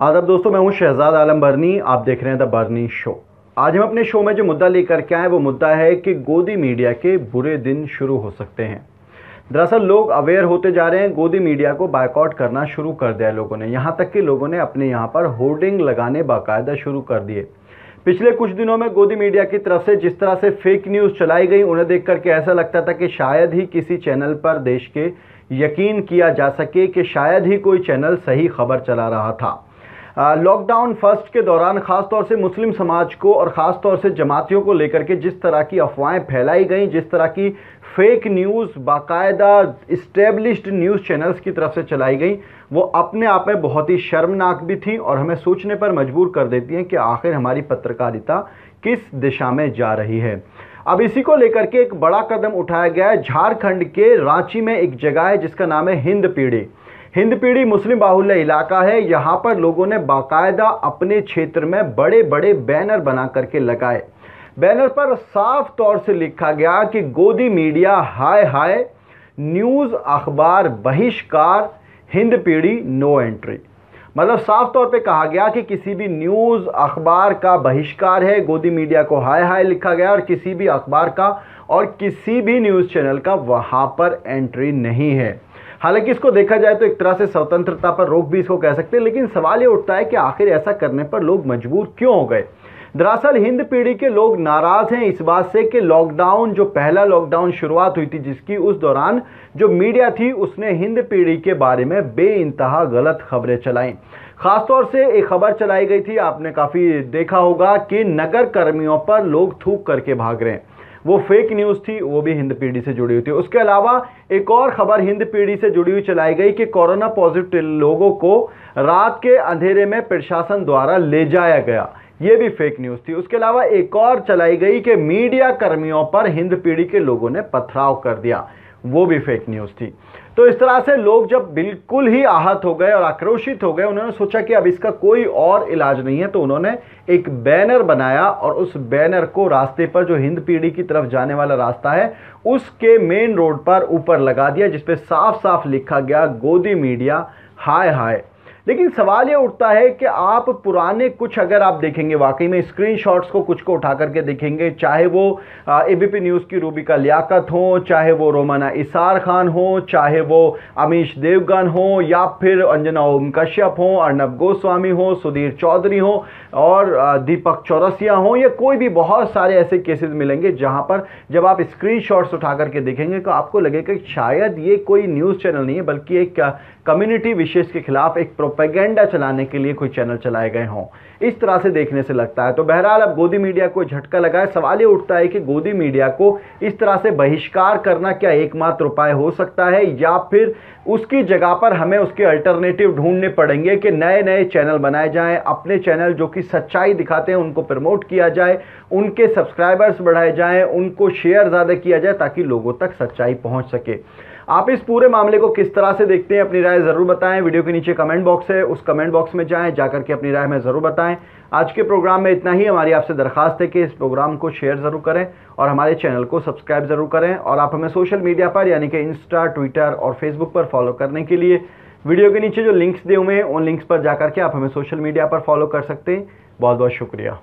आदाब दोस्तों, मैं हूँ शहजाद आलम बर्नी। आप देख रहे हैं द बर्नी शो। आज हम अपने शो में जो मुद्दा लेकर के आए, वो मुद्दा है कि गोदी मीडिया के बुरे दिन शुरू हो सकते हैं। दरअसल लोग अवेयर होते जा रहे हैं, गोदी मीडिया को बायकॉट करना शुरू कर दिया लोगों ने। यहाँ तक कि लोगों ने अपने यहाँ पर होर्डिंग लगाने बाकायदा शुरू कर दिए। पिछले कुछ दिनों में गोदी मीडिया की तरफ़ से जिस तरह से फेक न्यूज़ चलाई गई, उन्हें देख करके ऐसा लगता था कि शायद ही किसी चैनल पर देश के यकीन किया जा सके कि शायद ही कोई चैनल सही खबर चला रहा था। लॉकडाउन फ़र्स्ट के दौरान ख़ास तौर से मुस्लिम समाज को और ख़ास तौर से जमातियों को लेकर के जिस तरह की अफवाहें फैलाई गई, जिस तरह की फेक न्यूज़ बाकायदा इस्टेब्लिश्ड न्यूज़ चैनल्स की तरफ़ से चलाई गई, वो अपने आप में बहुत ही शर्मनाक भी थी और हमें सोचने पर मजबूर कर देती हैं कि आखिर हमारी पत्रकारिता किस दिशा में जा रही है। अब इसी को लेकर के एक बड़ा कदम उठाया गया है। झारखंड के रांची में एक जगह है जिसका नाम है हिंद पीढ़ी। हिंद पीढ़ी मुस्लिम बाहुल्य इलाका है। यहाँ पर लोगों ने बाकायदा अपने क्षेत्र में बड़े बड़े बैनर बना करके लगाए। बैनर पर साफ़ तौर से लिखा गया कि गोदी मीडिया, हाय हाय, न्यूज़ अखबार, बहिष्कार, हिंद पीढ़ी, नो एंट्री। मतलब साफ़ तौर पे कहा गया कि किसी भी न्यूज़ अखबार का बहिष्कार है, गोदी मीडिया को हाय हाय लिखा गया और किसी भी अखबार का और किसी भी न्यूज़ चैनल का वहाँ पर एंट्री नहीं है। हालाँकि इसको देखा जाए तो एक तरह से स्वतंत्रता पर रोक भी इसको कह सकते हैं, लेकिन सवाल ये उठता है कि आखिर ऐसा करने पर लोग मजबूर क्यों हो गए? दरअसल हिंद पीढ़ी के लोग नाराज़ हैं इस बात से कि लॉकडाउन जो पहला लॉकडाउन शुरुआत हुई थी जिसकी उस दौरान जो मीडिया थी, उसने हिंद पीढ़ी के बारे में बे गलत खबरें चलाई। खासतौर से एक खबर चलाई गई थी, आपने काफ़ी देखा होगा कि नगर कर्मियों पर लोग थूक करके भाग रहे हैं। वो फेक न्यूज़ थी, वो भी हिंद पीढ़ी से जुड़ी हुई थी। उसके अलावा एक और खबर हिंद पीढ़ी से जुड़ी हुई चलाई गई कि कोरोना पॉजिटिव लोगों को रात के अंधेरे में प्रशासन द्वारा ले जाया गया। ये भी फेक न्यूज़ थी। उसके अलावा एक और चलाई गई कि मीडिया कर्मियों पर हिंद पीढ़ी के लोगों ने पथराव कर दिया। वो भी फेक न्यूज़ थी। तो इस तरह से लोग जब बिल्कुल ही आहत हो गए और आक्रोशित हो गए, उन्होंने सोचा कि अब इसका कोई और इलाज नहीं है तो उन्होंने एक बैनर बनाया और उस बैनर को रास्ते पर जो हिंद पीढ़ी की तरफ़ जाने वाला रास्ता है, उसके मेन रोड पर ऊपर लगा दिया जिसपे साफ़ साफ़ लिखा गया, गोदी मीडिया हाय हाय लेकिन सवाल ये उठता है कि आप पुराने कुछ अगर आप देखेंगे, वाकई में स्क्रीनशॉट्स को कुछ को उठा करके देखेंगे, चाहे वो एबीपी न्यूज़ की रूबिका लियाकत हो, चाहे वो रोमाना इसार खान हो, चाहे वो अमीश देवगन हो, या फिर अंजना ओम कश्यप हो अर्नब गोस्वामी हो, सुधीर चौधरी हो, और दीपक चौरसिया हो, या कोई भी बहुत सारे ऐसे केसेस मिलेंगे जहाँ पर जब आप स्क्रीन उठा करके देखेंगे तो आपको लगेगा कि शायद ये कोई न्यूज़ चैनल नहीं है, बल्कि एक कम्युनिटी विशेष के खिलाफ एक प्रोपेगेंडा चलाने के लिए कोई चैनल चलाए गए हों। इस तरह से देखने से लगता है। तो बहरहाल अब गोदी मीडिया को झटका लगा है। सवाल ये उठता है कि गोदी मीडिया को इस तरह से बहिष्कार करना क्या एकमात्र उपाय हो सकता है या फिर उसकी जगह पर हमें उसके अल्टरनेटिव ढूँढने पड़ेंगे कि नए नए चैनल बनाए जाएँ, अपने चैनल जो कि सच्चाई दिखाते हैं, उनको प्रमोट किया जाए, उनके सब्सक्राइबर्स बढ़ाए जाएँ, उनको शेयर ज़्यादा किया जाए ताकि लोगों तक सच्चाई पहुँच सके। आप इस पूरे मामले को किस तरह से देखते हैं, अपनी राय ज़रूर बताएँ। वीडियो के नीचे कमेंट बॉक्स है, उस कमेंट बॉक्स में जाएँ, जाकर के अपनी राय में ज़रूर बताएँ। आज के प्रोग्राम में इतना ही। हमारी आपसे दरखास्त है कि इस प्रोग्राम को शेयर ज़रूर करें और हमारे चैनल को सब्सक्राइब ज़रूर करें और आप हमें सोशल मीडिया पर, यानी कि इंस्टा, ट्विटर और फेसबुक पर फॉलो करने के लिए वीडियो के नीचे जो लिंक्स दिए हुए हैं, उन लिंक्स पर जाकर के आप हमें सोशल मीडिया पर फॉलो कर सकते हैं। बहुत बहुत शुक्रिया।